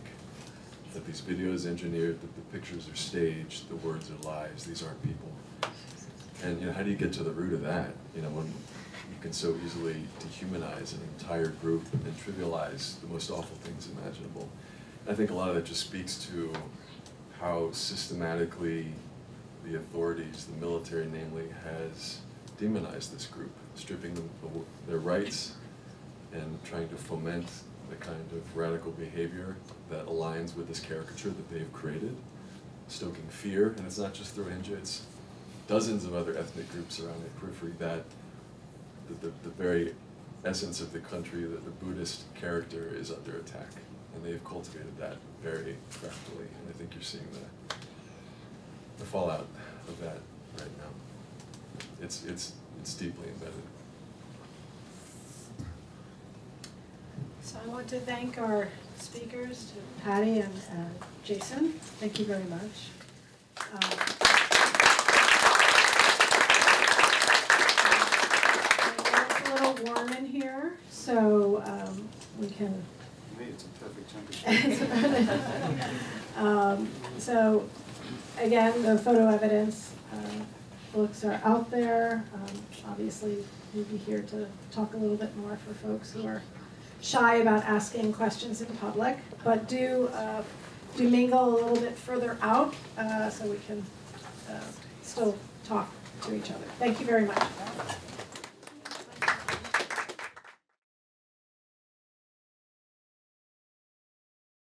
That these videos are engineered, that the pictures are staged, the words are lies. These aren't people. And you know, how do you get to the root of that? You know, when can so easily dehumanize an entire group and trivialize the most awful things imaginable. I think a lot of that just speaks to how systematically the authorities, the military namely, has demonized this group, stripping them of their rights and trying to foment the kind of radical behavior that aligns with this caricature that they've created, stoking fear, and it's not just the Rohingya, it's dozens of other ethnic groups around the periphery that the, the, the very essence of the country, that the Buddhist character is under attack. And they've cultivated that very craftily, and I think you're seeing the, the fallout of that right now. It's, it's, it's deeply embedded. So I want to thank our speakers, Patty and uh, Jason. Thank you very much. Um, It's a little warm in here, so um, we can it's a perfect temperature. Um, so, again, the FotoEvidence, uh, books are out there. Um, obviously, we'd be here to talk a little bit more for folks who are shy about asking questions in public, but do, uh, do mingle a little bit further out, uh, so we can, uh, still talk to each other. Thank you very much.